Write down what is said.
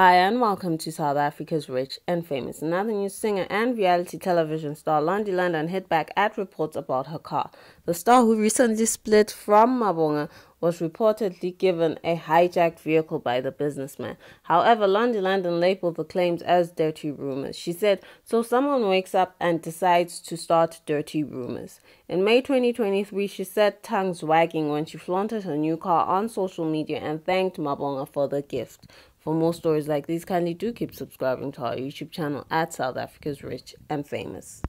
Hi, and welcome to South Africa's Rich and Famous. Another news singer and reality television star Londie London hit back at reports about her car. The star, who recently split from Mabonga, was reportedly given a hijacked vehicle by the businessman. However, Londie London labeled the claims as dirty rumors. She said, So someone wakes up and decides to start dirty rumors. In May 2023, she said tongues wagging when she flaunted her new car on social media and thanked Mabonga for the gift. For more stories like these, kindly do keep subscribing to our YouTube channel at South Africa's Rich and Famous.